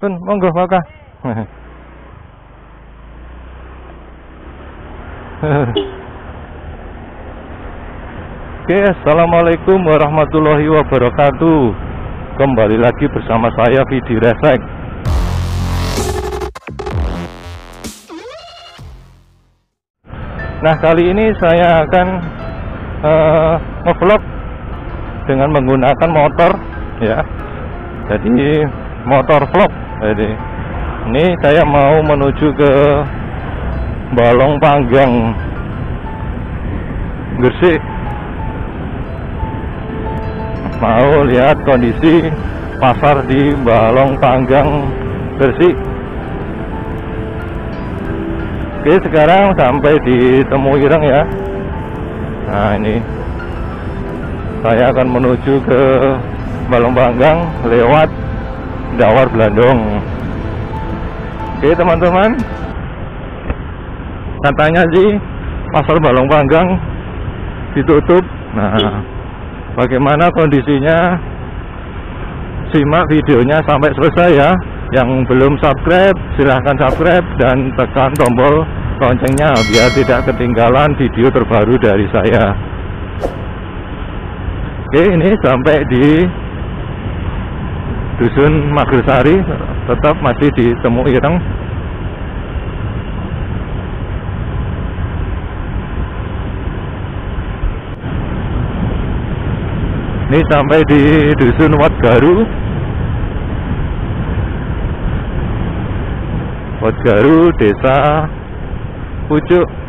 Pun, monggo maka. Oke, assalamualaikum warahmatullahi wabarakatuh. Kembali lagi bersama saya Vidi Resek. Nah, kali ini saya akan uh, ngevlog dengan menggunakan motor, ya. Jadi motor vlog. Jadi ini saya mau menuju ke Balong Panggang. Gresik. Mau lihat kondisi pasar di Balong Panggang Gresik. Oke sekarang sampai di Temu Ireng ya. Nah ini. Saya akan menuju ke Balong Panggang lewat Dawar Belandong. Oke teman-teman. Katanya sih pasar Balong Panggang ditutup. Nah bagaimana kondisinya? Simak videonya sampai selesai ya. Yang belum subscribe silahkan subscribe dan tekan tombol loncengnya biar tidak ketinggalan video terbaru dari saya. Oke ini sampai di Dusun Magresari tetap masih di Temu Ireng ini sampai di dusun Wat Garu. Wat Garu desa Pucuk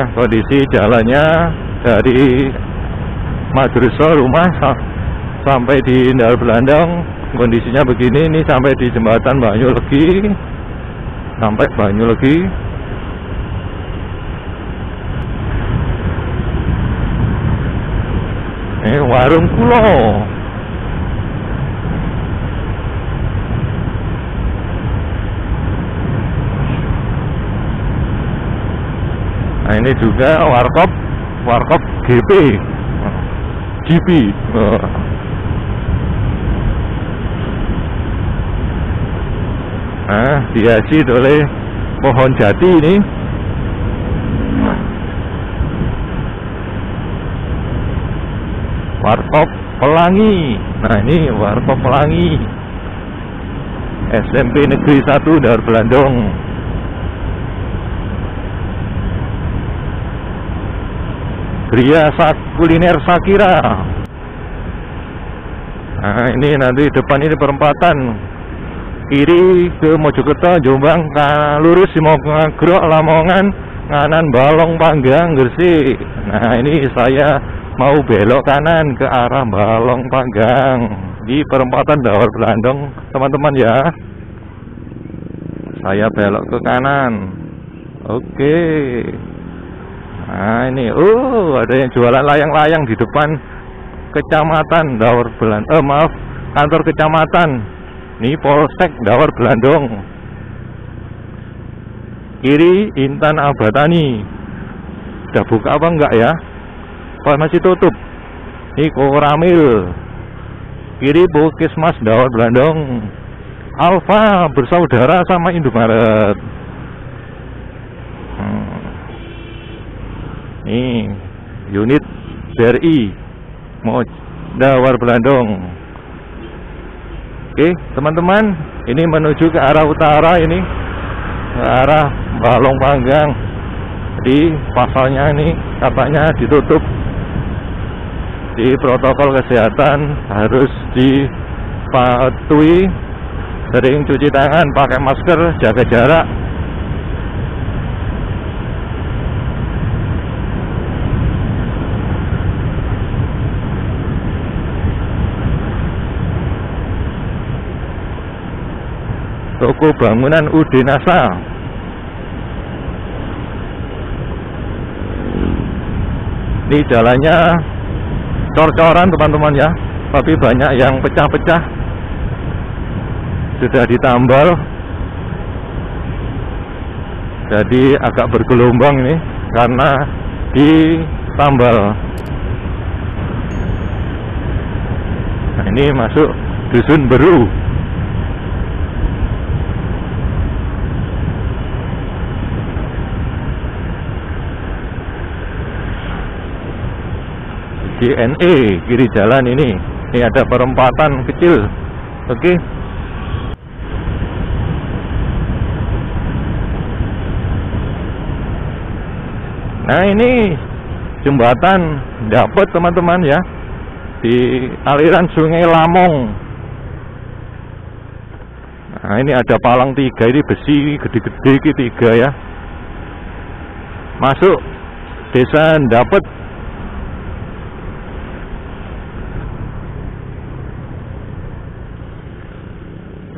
Nah, kondisi jalannya dari Madruso rumah sampai di Ndar Belandang. Kondisinya begini ini sampai di jembatan Banyu Legi sampai Banyu Legi ini warung kulo Nah ini juga warkop warkop GP GP Nah dihaji oleh pohon jati ini. Warkop Pelangi. Nah ini Warkop Pelangi. SMP Negeri 1 Dar Belandong Gria Sak Kuliner Sakira. Nah, ini nanti depan ini perempatan kiri ke Mojokerto, Jombang, lurus di Grok, Lamongan, nganan Balong Panggang, Gresik. Nah, ini saya mau belok kanan ke arah Balong Panggang di perempatan Dawar Belandong, teman-teman ya. Saya belok ke kanan. Oke. Okay. Nah ini, oh ada yang jualan layang-layang di depan kecamatan Dawar Belandong. Eh maaf, kantor kecamatan. Ini Polsek Dawar Belandong. Kiri Intan Abatani. Sudah buka apa enggak ya? Masih tutup. Ini Koramil. Kiri Puskesmas Dawar Belandong. Alfa bersaudara sama Indomaret. Hmm ini unit BRI mau Dawar Belandong. Oke teman-teman ini menuju ke arah utara ini. Ke arah Balong Panggang. Di pasalnya ini katanya ditutup. Di protokol kesehatan harus dipatuhi. Sering cuci tangan pakai masker jaga jarak toko bangunan UD NASA ini jalannya cor-coran teman-teman ya. Tapi banyak yang pecah-pecah. Sudah ditambal. Jadi agak bergelombang ini karena ditambal. Nah ini masuk dusun beru GNE kiri jalan ini. Ini ada perempatan kecil. Oke. Okay. nah ini jembatan. Dapat teman-teman ya. Di aliran sungai Lamong. Nah ini ada palang tiga. Ini besi gede-gede tiga ya. Masuk desa dapat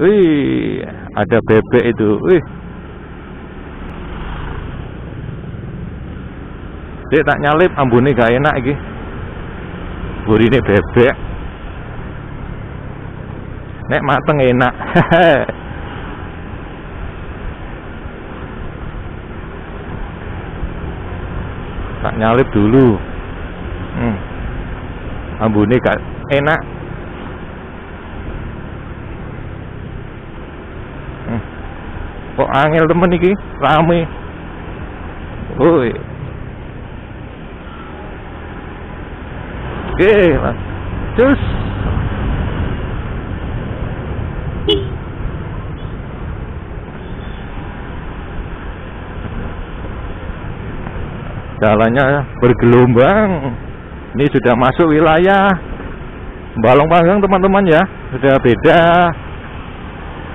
Wih, ada bebek itu. Wih. Dek tak nyalip ambune gak enak iki. Burine bebek. Nek mateng enak. tak nyalip dulu. Hmm. Ambune gak enak. Kok angel temen iki? Rame. Woi. Oke cus jalannya bergelombang. Ini sudah masuk wilayah. Balong Panggang teman-teman ya. Sudah beda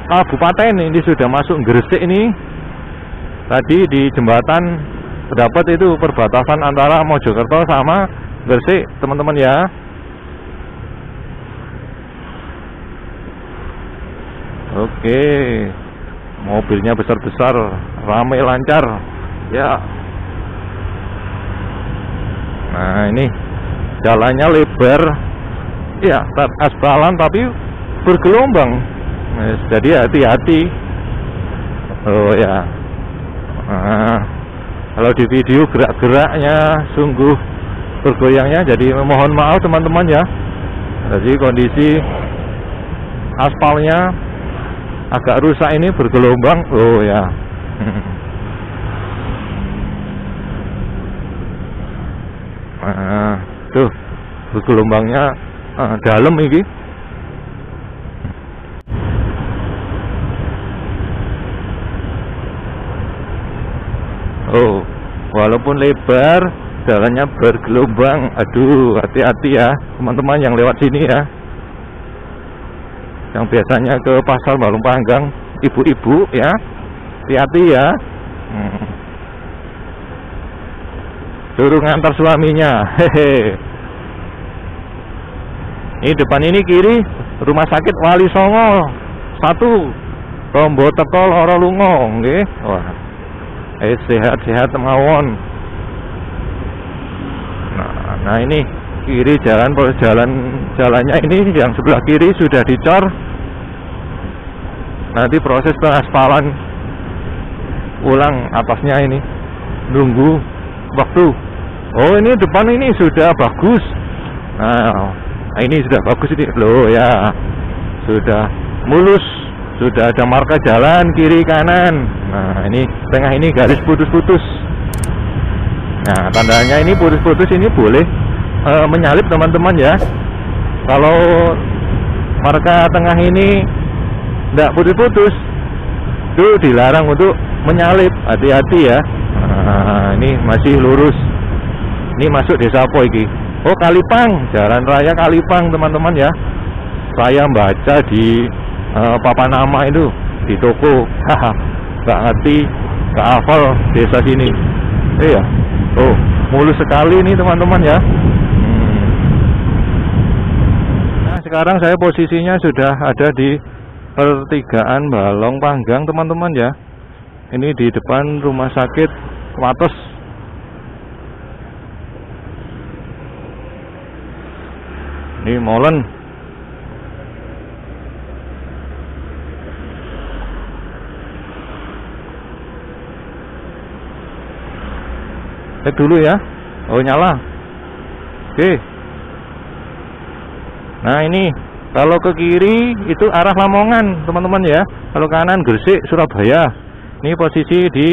kabupaten ini sudah masuk Gresik ini. Tadi di jembatan terdapat itu perbatasan antara Mojokerto sama Gresik teman-teman ya. Oke. Mobilnya besar-besar ramai lancar. Ya. Nah ini jalannya lebar. Ya aspalan tapi bergelombang Yes, jadi hati-hati. Oh ya. Nah, kalau di video gerak-geraknya sungguh bergoyangnya, jadi mohon maaf teman-teman ya. Jadi kondisi aspalnya agak rusak ini bergelombang. Oh ya. Nah, tuh bergelombangnya uh, dalam ini. Oh, walaupun lebar, jalannya bergelombang. Aduh, hati-hati ya, teman-teman yang lewat sini ya. Yang biasanya ke pasar Balung Panggang, ibu-ibu ya, hati-hati ya. Hmm. Suruh ngantar suaminya, hehe. Ini depan ini kiri, rumah sakit Wali Songo satu, Rombo Teko Loro Lungo, nggih. Wah eh sehat-sehat mawon nah, ini kiri jalan jalan jalannya ini yang sebelah kiri sudah dicor. Nanti proses pengaspalan ulang atasnya ini. Nunggu waktu. Oh ini depan ini sudah bagus. Nah ini sudah bagus ini. Loh ya sudah mulus. Sudah ada marka jalan kiri kanan. Nah ini tengah ini garis putus-putus nah tandanya ini putus-putus ini boleh e, menyalip teman-teman ya. Kalau marka tengah ini tidak putus-putus itu dilarang untuk menyalip. Hati-hati ya. Nah, ini masih lurus. Ini masuk desa apa ini oh Kalipang. Jalan raya Kalipang teman-teman ya. Saya baca di uh, papa nama itu di toko. Haha nggak ngerti nggak hafal desa sini Iya. Oh, mulus sekali nih teman-teman ya. Hmm. Nah, sekarang saya posisinya sudah ada di pertigaan Balong Panggang teman-teman ya. Ini di depan rumah sakit Wates. Ini molen Cek dulu ya. Oh nyala. Oke. Nah ini kalau ke kiri itu arah Lamongan teman-teman ya. Kalau kanan Gresik Surabaya. Ini posisi di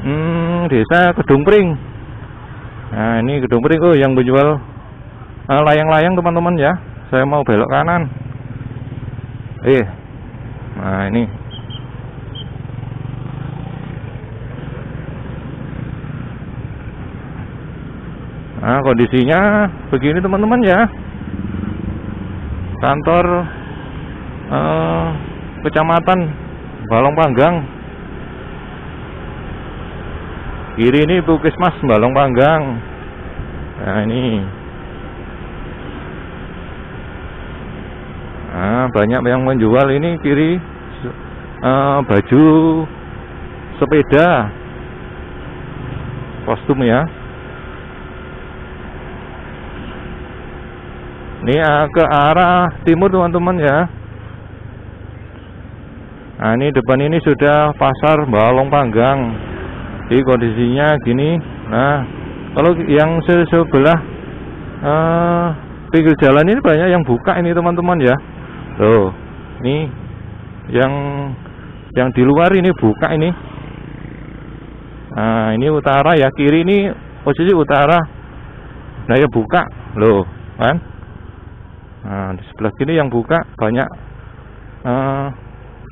hmm, desa Kedungpring. Nah ini Kedungpring. Oh yang menjual uh, layang-layang teman-teman ya. Saya mau belok kanan. Eh. Nah ini Nah kondisinya begini teman-teman ya. Kantor eh, Kecamatan Balong Panggang. Kiri ini Puskesmas Balong Panggang. Nah ini. Nah banyak yang menjual ini kiri eh, Baju Sepeda. Kostum ya Ini uh, ke arah timur teman-teman ya. Nah ini depan ini sudah pasar Balong Panggang. Jadi kondisinya gini. Nah kalau yang sebelah uh, pinggir jalan ini banyak yang buka ini teman-teman ya. Tuh, ini yang yang di luar ini buka ini. Nah ini utara ya, kiri ini posisi utara. Nah ya buka, loh kan? Nah, di sebelah kiri yang buka banyak. Uh,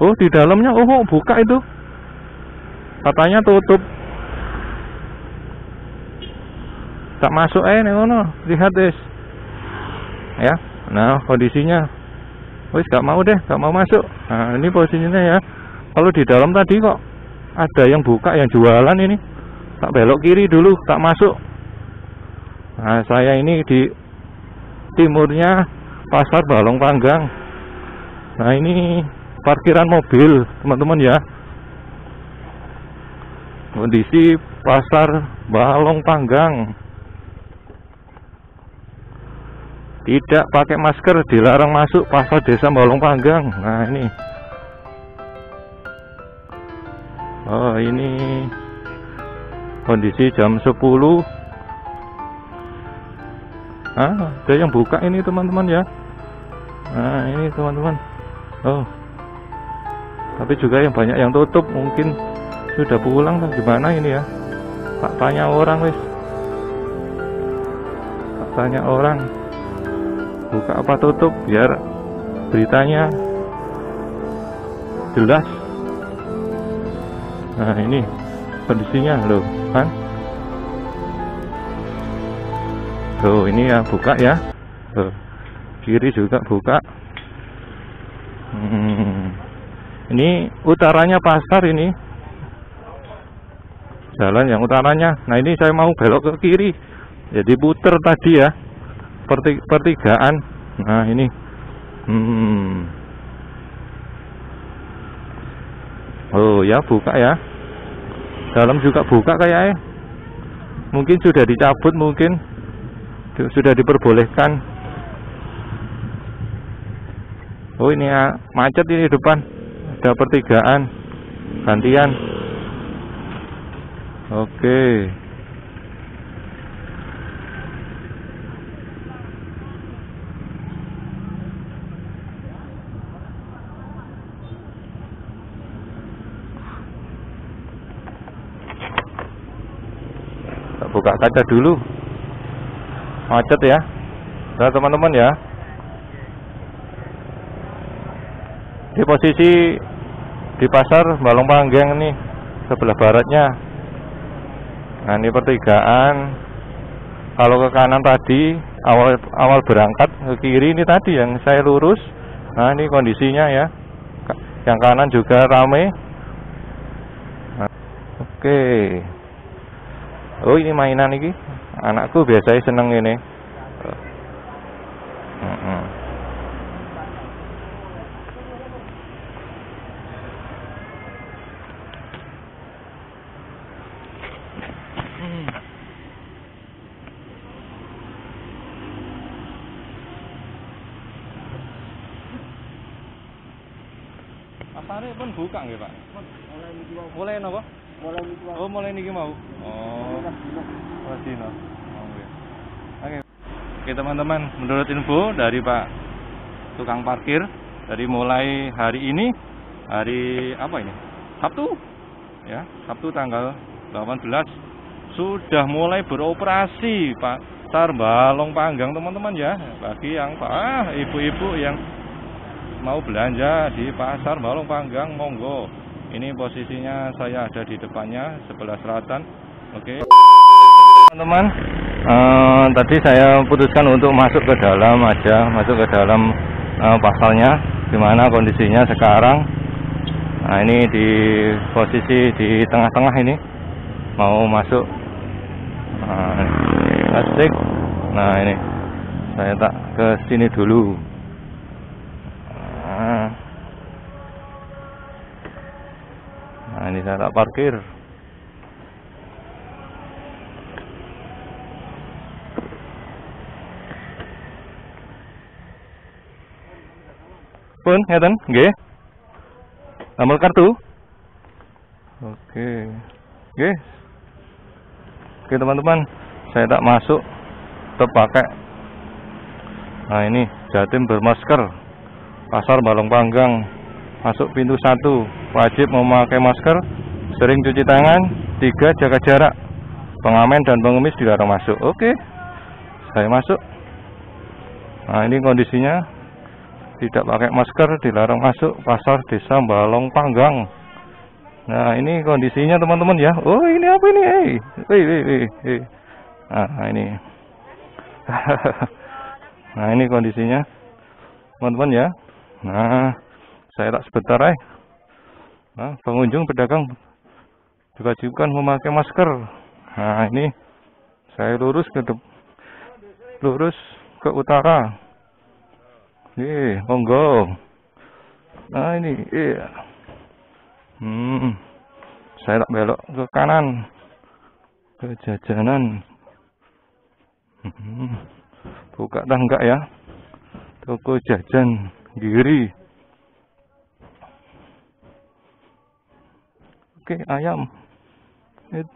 oh, di dalamnya oh buka itu. Katanya tutup. Tak masuk eh nih ngono, lihat des. Ya. Nah, kondisinya wis gak mau deh, gak mau masuk. Nah, ini posisinya ya. Kalau di dalam tadi kok ada yang buka yang jualan ini. Tak belok kiri dulu, tak masuk. Nah, saya ini di timurnya pasar Balong Panggang. Nah ini parkiran mobil teman-teman ya. Kondisi pasar Balong Panggang. Tidak pakai masker dilarang masuk pasar desa Balong Panggang. Nah ini. Oh ini kondisi jam 10 ah ada yang buka ini teman-teman ya nah ini teman-teman. Oh. Tapi juga yang banyak yang tutup mungkin sudah pulang atau gimana ini ya? Tak tanya orang wis. Tak tanya orang. Buka apa tutup biar beritanya jelas. Nah ini kondisinya loh kan? Tuh ini ya buka ya. Tuh kiri juga buka. Hmm. ini utaranya pasar ini. Jalan yang utaranya. Nah ini saya mau belok ke kiri. Jadi puter tadi ya. Perti, pertigaan. Nah ini. Hmm. oh ya buka ya. Dalam juga buka kayaknya. Mungkin sudah dicabut mungkin. Sudah diperbolehkan Oh ini ya, macet ini depan. Ada pertigaan. Gantian. Oke. buka kaca dulu macet ya nah teman-teman ya di posisi di pasar Balong Panggang nih sebelah baratnya. Nah ini pertigaan. Kalau ke kanan tadi awal awal berangkat ke kiri ini tadi yang saya lurus. Nah ini kondisinya ya. Yang kanan juga rame. Nah, oke. Oh ini mainan ini. Anakku biasanya seneng ini pasare pun buka nggih, Pak? Mulai niki mau. Mulai napa? Mulai niki mau. Oh, mulai niki mau. Oh, Mulai dino. Oke. Oke, teman-teman, menurut info dari Pak tukang parkir dari mulai hari ini hari apa ini? Sabtu. Ya, Sabtu tanggal 18 sudah mulai beroperasi Pasar Balong Panggang teman-teman ya. Bagi yang ah, ibu-ibu yang mau belanja di Pasar Balong Panggang monggo. Ini posisinya saya ada di depannya sebelah selatan. Oke. Teman-teman, eh, tadi saya putuskan untuk masuk ke dalam aja, masuk ke dalam eh, pasalnya gimana kondisinya sekarang. Nah, ini di posisi di tengah-tengah ini mau masuk nah, asik. Nah, ini saya tak ke sini dulu. Saya tak parkir. Pun, ngeten, nggih. Nomor kartu. Oke. Nggih. Oke, teman-teman, saya tak masuk tetap pakai Nah, ini Jatim bermasker. Pasar Balong Panggang. Masuk pintu satu, wajib memakai masker, sering cuci tangan, tiga jaga jarak. Pengamen dan pengemis dilarang masuk. Oke. Saya masuk. Nah, ini kondisinya tidak pakai masker dilarang masuk pasar desa Balong Panggang. Nah ini kondisinya teman-teman ya. Oh ini apa ini? Eh, hey, hey, hey, hey. Nah ini. nah ini kondisinya teman-teman ya. Nah saya tak sebentar eh. Nah, pengunjung pedagang diwajibkan memakai masker. Nah ini saya lurus ke lurus ke utara. Nih, monggo. Nah ini, iya. Hmm, saya tak belok ke kanan, ke jajanan. Hmm, buka dah enggak ya? Toko jajan giri. Oke, ayam. It-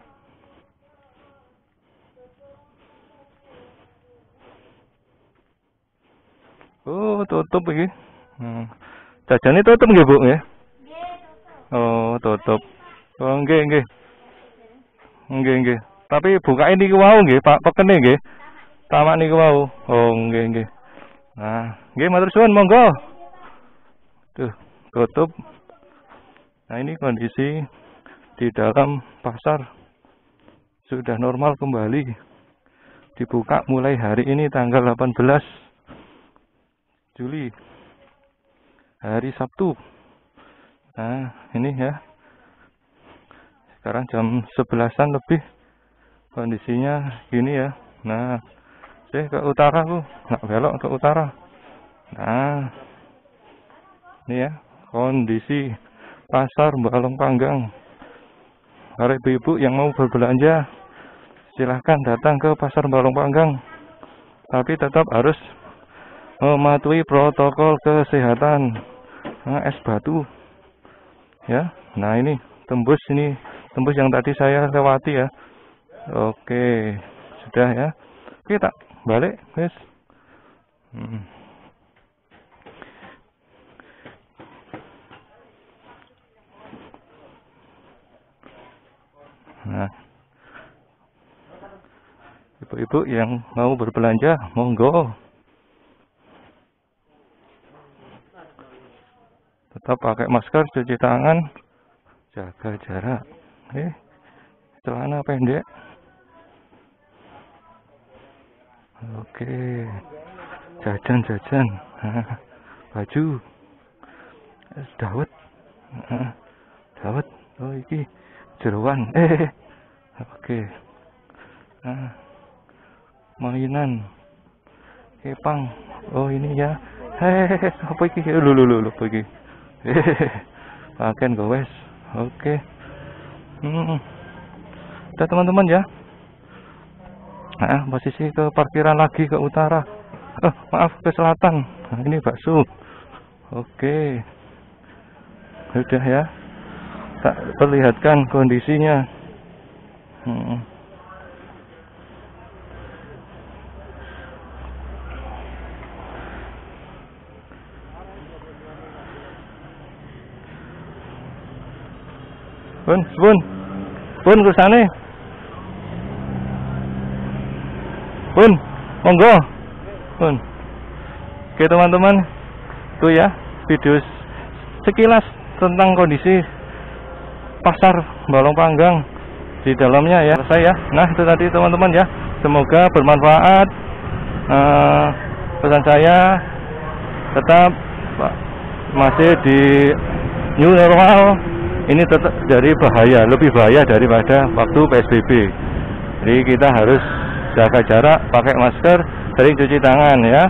Oh, tutup iki. Hmm. Jajane tutup nggih, Bu, nggih? Oh, tutup. Oh, nggih, nggih. Nggih, nggih. Tapi bukake niku wau nggih, Pak pekene nggih. Tamak niku wau. Oh, nggih, nggih. Nah, nggih matur suwun, monggo. Tuh, tutup. Nah, ini kondisi di dalam pasar sudah normal kembali. Dibuka mulai hari ini tanggal 18 Juli hari Sabtu. Nah ini ya. Sekarang jam sebelasan lebih. Kondisinya gini ya. Nah saya ke utara ku nggak belok ke utara. Nah ini ya kondisi pasar Balong Panggang para ibu-ibu yang mau berbelanja silahkan datang ke pasar Balong Panggang. Tapi tetap harus mematuhi protokol kesehatan nah, es batu. Ya nah ini tembus ini tembus yang tadi saya lewati ya. Oke sudah ya. Oke tak balik guys Hmm. Nah. Ibu-ibu yang mau berbelanja monggo. Tetap pakai masker, cuci tangan, jaga jarak. Eh, celana pendek. Oke, jajan-jajan, baju, dawet, dawet. Oh iki jeroan. Eh, oke. Nah, mainan, kepang. Oh ini ya. Hehehe, apa iki? Lu lu lu lu? Hehehe, pakaian gowes. Oke. Hmm. Udah teman-teman ya. Nah, posisi ke parkiran lagi ke utara. Eh, maaf ke selatan. Nah, ini bakso. Oke. sudah ya tak perlihatkan kondisinya hmm. Pun, pun, pun ke sana. Pun, monggo. Pun. Oke teman-teman, itu ya video sekilas tentang kondisi pasar Balong Panggang di dalamnya ya saya. Nah itu tadi teman-teman ya. Semoga bermanfaat. Uh, pesan saya tetap masih di new normal ini tetap dari bahaya, lebih bahaya daripada waktu PSBB. Jadi kita harus jaga jarak, pakai masker, sering cuci tangan ya.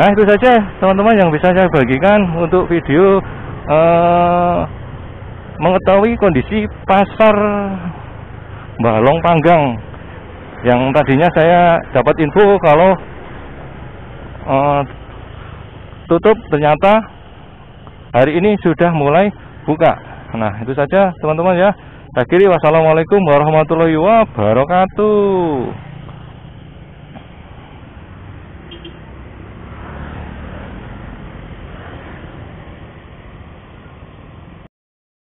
Nah itu saja teman-teman yang bisa saya bagikan untuk video uh, mengetahui kondisi pasar Balong Panggang. Yang tadinya saya dapat info kalau uh, tutup ternyata hari ini sudah mulai buka. Nah itu saja teman-teman ya. Akhiri wassalamualaikum warahmatullahi wabarakatuh